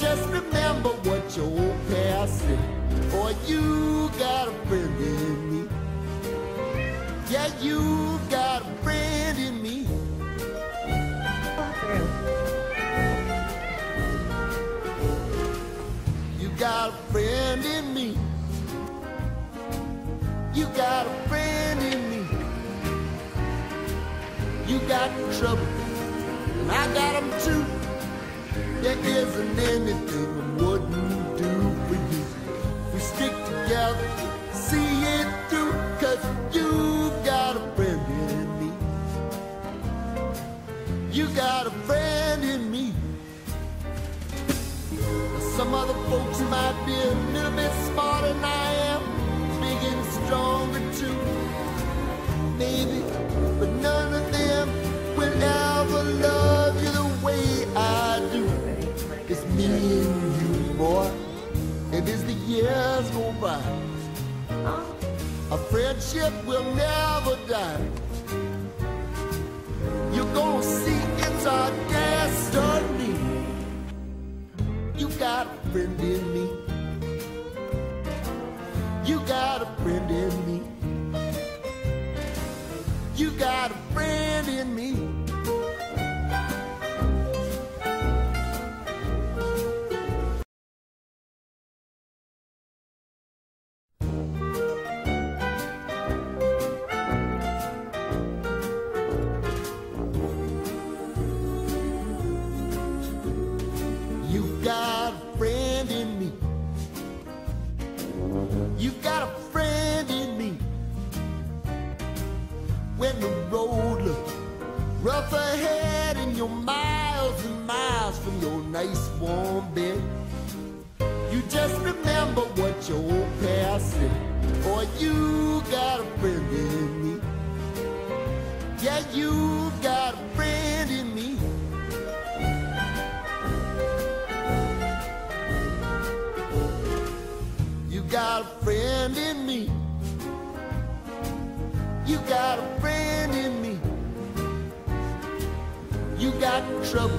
just remember what your old past said, or you got a friend in me. Yeah, you got a friend in me. You got a friend in me. You got a friend in me. You got trouble, and I got them too. There isn't anything I wouldn't do for you. We stick together, see it through, cause you got a friend in me. You got a friend in me. Some other folks might be a little bit smarter than I And as the years go by, our friendship will never die. You're gonna see it's our destiny. You got a friend in me. You got a friend in me. Miles from your nice warm bed, you just remember what your old past said. Or you got a friend in me. Yeah, you got a friend in me. You got a friend in me. You got a friend in me. You got trouble,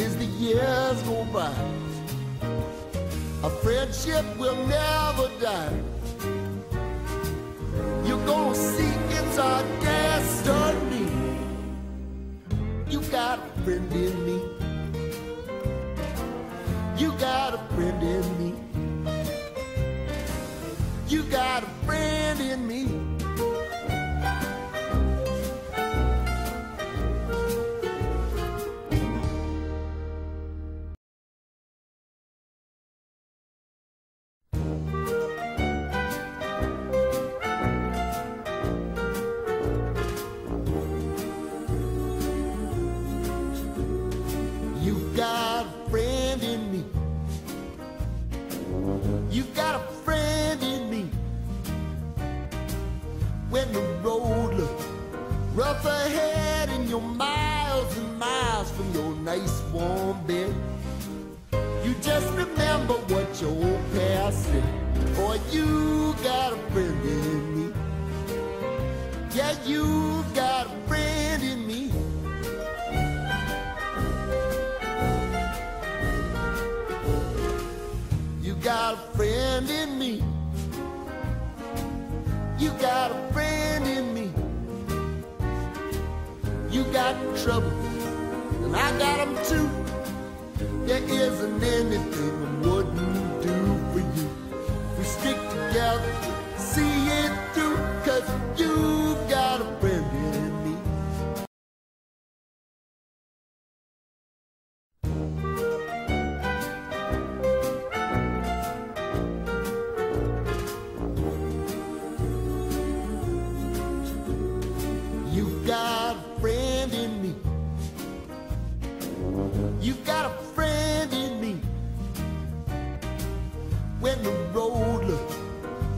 as the years go by, our friendship will never die. You're gonna see it's our destiny. You got a friend in me. You got a friend in me. You got a friend in me. You got a friend in me. When the road looks rough ahead and you're miles and miles from your nice warm bed, you just remember what your old past said. Or you got a friend in me. Yeah, you got got a friend in me. You got trouble, and I got them too. There isn't anything I wouldn't do for you. We stick together,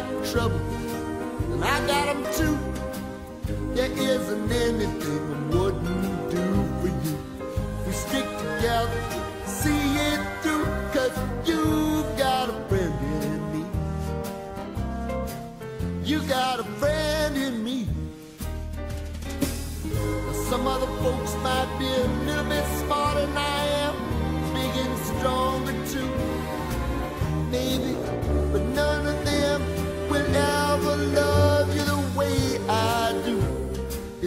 got trouble, and I got them too. There isn't anything I wouldn't do for you. We stick together, see it through, cause you've got a friend in me. You got a friend in me. Now, Some other folks might be a little bit smarter than I am, big and stronger too. Maybe,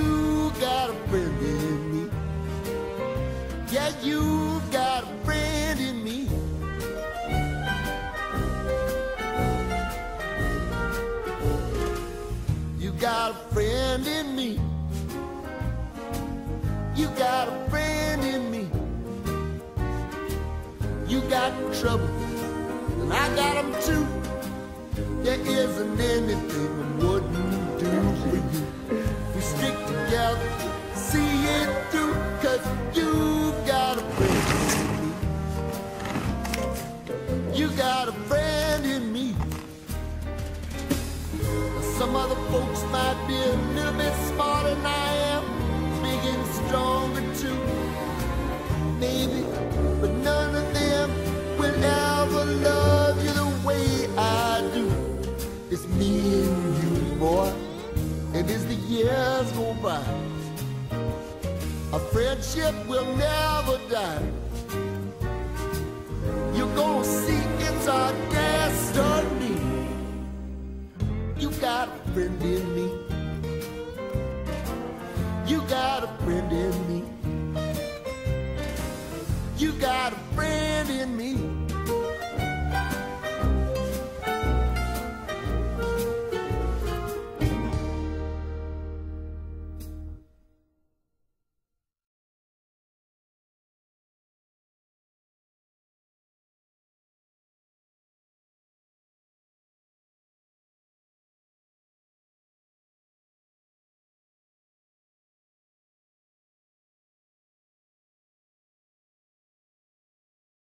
You got a friend in me. Yeah, you got a friend in me. You got a friend in me. You got a friend in me. You got trouble, and I got them too. There isn't anything I wouldn't do for you. Together, see it through, cause you got a friend in me. You got a friend in me. Some other folks might be a little bit smarter than I am, big and stronger too. Maybe, but none of them will ever love you the way I do. It's me and you, boy. And as the years go by, a friendship will never die. You're gonna see it's our destiny. You got a friend in me. You got a friend in me. You got a friend in me.